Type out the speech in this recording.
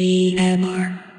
ASMR.